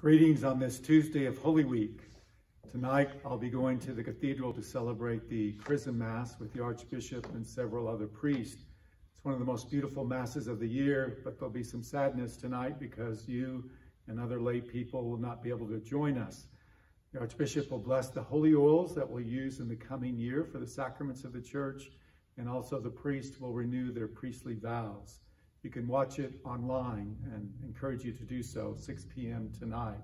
Greetings on this Tuesday of Holy Week. Tonight I'll be going to the cathedral to celebrate the Chrism Mass with the Archbishop and several other priests. It's one of the most beautiful Masses of the year, but there'll be some sadness tonight because you and other lay people will not be able to join us. The Archbishop will bless the holy oils that we'll use in the coming year for the sacraments of the church, and also the priests will renew their priestly vows. You can watch it online and encourage you to do so, 6 p.m. tonight.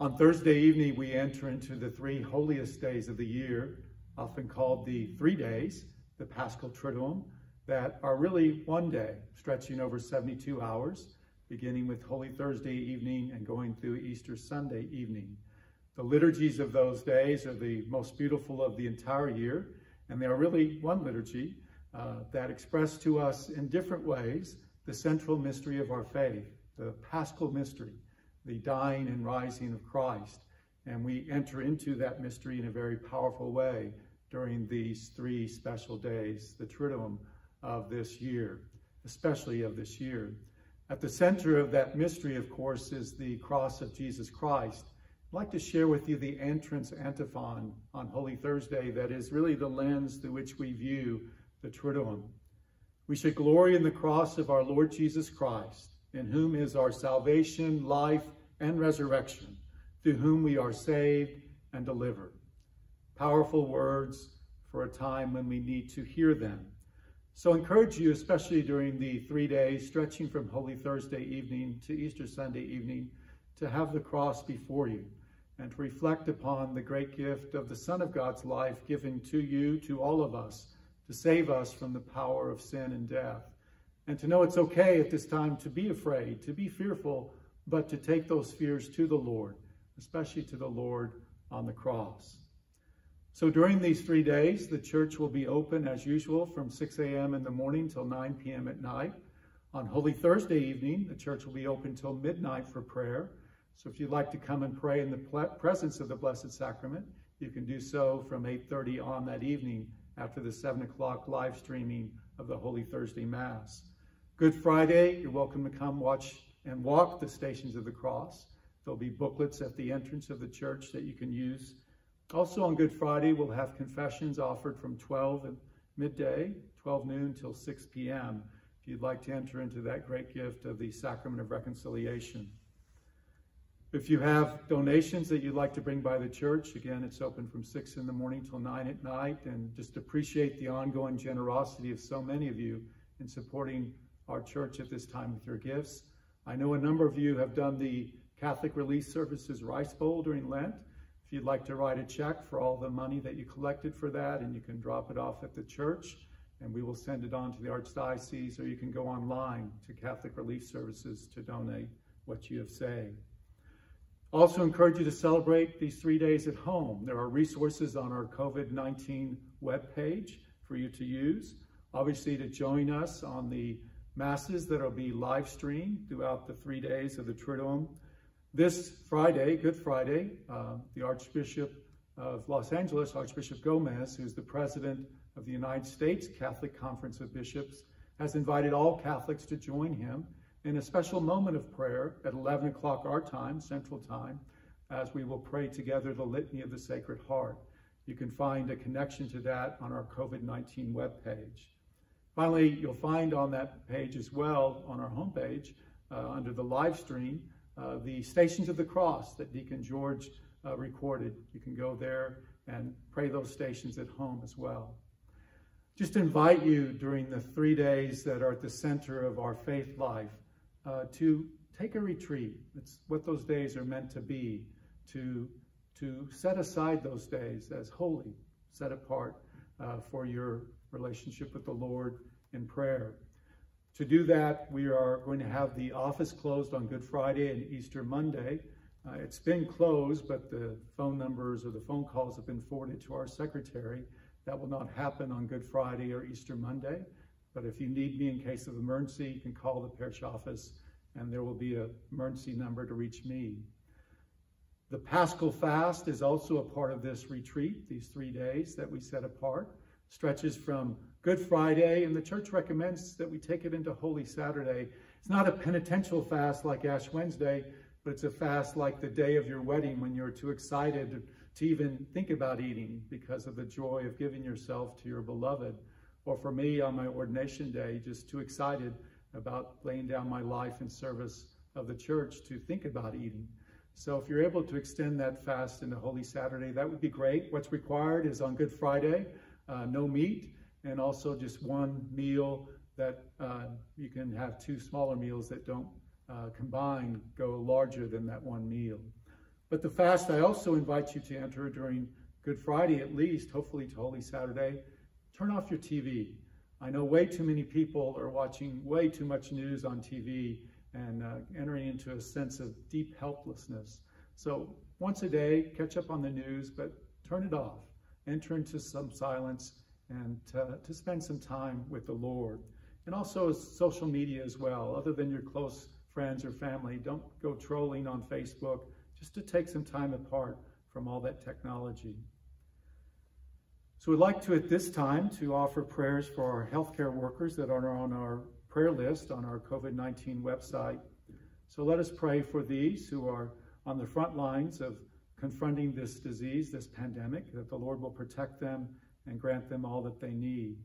On Thursday evening, we enter into the three holiest days of the year, often called the three days, the Paschal Triduum, that are really one day, stretching over 72 hours, beginning with Holy Thursday evening and going through Easter Sunday evening. The liturgies of those days are the most beautiful of the entire year, and they are really one liturgy, uh, that express to us in different ways the central mystery of our faith, the paschal mystery, the dying and rising of Christ. And we enter into that mystery in a very powerful way during these three special days, the Triduum of this year, especially of this year. At the center of that mystery, of course, is the cross of Jesus Christ. I'd like to share with you the entrance antiphon on Holy Thursday that is really the lens through which we view the Triduum. We should glory in the cross of our Lord Jesus Christ, in whom is our salvation, life, and resurrection, through whom we are saved and delivered. Powerful words for a time when we need to hear them. So encourage you, especially during the three days stretching from Holy Thursday evening to Easter Sunday evening, to have the cross before you and to reflect upon the great gift of the Son of God's life given to you, to all of us, to save us from the power of sin and death. And to know it's okay at this time to be afraid, to be fearful, but to take those fears to the Lord, especially to the Lord on the cross. So during these three days, the church will be open as usual from 6 a.m. in the morning till 9 p.m. at night. On Holy Thursday evening, the church will be open till midnight for prayer. So if you'd like to come and pray in the presence of the Blessed Sacrament, you can do so from 8.30 on that evening after the 7 o'clock live streaming of the Holy Thursday Mass. Good Friday, you're welcome to come watch and walk the Stations of the Cross. There'll be booklets at the entrance of the church that you can use. Also on Good Friday, we'll have confessions offered from 12 at midday, 12 noon till 6 p.m. if you'd like to enter into that great gift of the Sacrament of Reconciliation. If you have donations that you'd like to bring by the church, again, it's open from 6 in the morning till 9 at night. And just appreciate the ongoing generosity of so many of you in supporting our church at this time with your gifts. I know a number of you have done the Catholic Relief Services Rice Bowl during Lent. If you'd like to write a check for all the money that you collected for that, and you can drop it off at the church, and we will send it on to the Archdiocese, or you can go online to Catholic Relief Services to donate what you have saved. Also encourage you to celebrate these three days at home. There are resources on our COVID-19 webpage for you to use. Obviously to join us on the masses that will be live streamed throughout the three days of the Triduum. This Friday, Good Friday, uh, the Archbishop of Los Angeles, Archbishop Gomez, who's the president of the United States Catholic Conference of Bishops, has invited all Catholics to join him in a special moment of prayer at 11 o'clock our time, Central Time, as we will pray together the Litany of the Sacred Heart. You can find a connection to that on our COVID-19 webpage. Finally, you'll find on that page as well, on our homepage, uh, under the live stream, uh, the Stations of the Cross that Deacon George uh, recorded. You can go there and pray those stations at home as well just invite you during the three days that are at the center of our faith life uh, to take a retreat. It's what those days are meant to be, to, to set aside those days as holy, set apart uh, for your relationship with the Lord in prayer. To do that, we are going to have the office closed on Good Friday and Easter Monday. Uh, it's been closed, but the phone numbers or the phone calls have been forwarded to our secretary. That will not happen on Good Friday or Easter Monday. But if you need me in case of emergency, you can call the parish office and there will be an emergency number to reach me. The Paschal fast is also a part of this retreat, these three days that we set apart. Stretches from Good Friday, and the church recommends that we take it into Holy Saturday. It's not a penitential fast like Ash Wednesday, but it's a fast like the day of your wedding when you're too excited to even think about eating because of the joy of giving yourself to your beloved. Or for me on my ordination day, just too excited about laying down my life in service of the church to think about eating. So if you're able to extend that fast into Holy Saturday, that would be great. What's required is on Good Friday, uh, no meat, and also just one meal that uh, you can have two smaller meals that don't uh, combine go larger than that one meal. But the fast I also invite you to enter during Good Friday at least, hopefully to Holy Saturday, turn off your TV. I know way too many people are watching way too much news on TV and uh, entering into a sense of deep helplessness. So once a day, catch up on the news, but turn it off. Enter into some silence and to, to spend some time with the Lord. And also social media as well. Other than your close friends or family, don't go trolling on Facebook, just to take some time apart from all that technology. So we'd like to, at this time, to offer prayers for our healthcare workers that are on our prayer list on our COVID-19 website. So let us pray for these who are on the front lines of confronting this disease, this pandemic, that the Lord will protect them and grant them all that they need.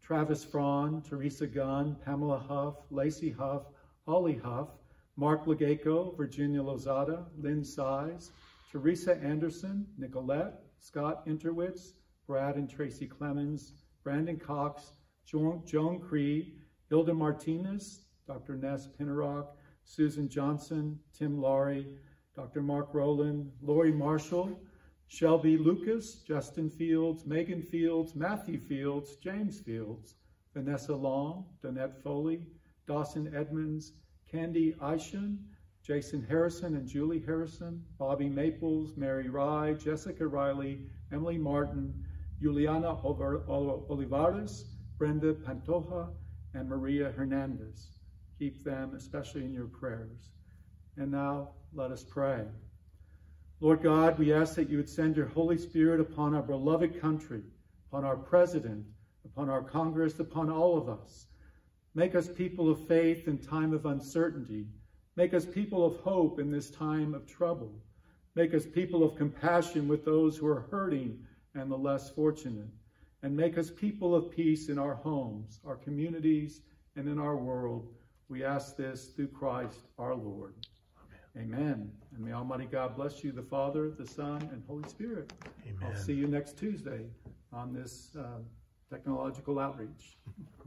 Travis Fraun, Teresa Gunn, Pamela Huff, Lacey Huff, Holly Huff, Mark Legayco, Virginia Lozada, Lynn Size, Teresa Anderson, Nicolette, Scott Interwitz, Brad and Tracy Clemens, Brandon Cox, Joan, Joan Creed, Hilda Martinez, Dr. Ness Pinnerock, Susan Johnson, Tim Laurie, Dr. Mark Rowland, Lori Marshall, Shelby Lucas, Justin Fields, Megan Fields, Matthew Fields, James Fields, Vanessa Long, Donette Foley, Dawson Edmonds, Candy Ishun, Jason Harrison and Julie Harrison, Bobby Maples, Mary Rye, Jessica Riley, Emily Martin, Juliana Olivares, Brenda Pantoja, and Maria Hernandez. Keep them especially in your prayers. And now let us pray. Lord God, we ask that you would send your Holy Spirit upon our beloved country, upon our president, upon our Congress, upon all of us. Make us people of faith in time of uncertainty. Make us people of hope in this time of trouble. Make us people of compassion with those who are hurting and the less fortunate. And make us people of peace in our homes, our communities, and in our world. We ask this through Christ our Lord. Amen. Amen. And may Almighty God bless you, the Father, the Son, and Holy Spirit. Amen. I'll see you next Tuesday on this uh, technological outreach.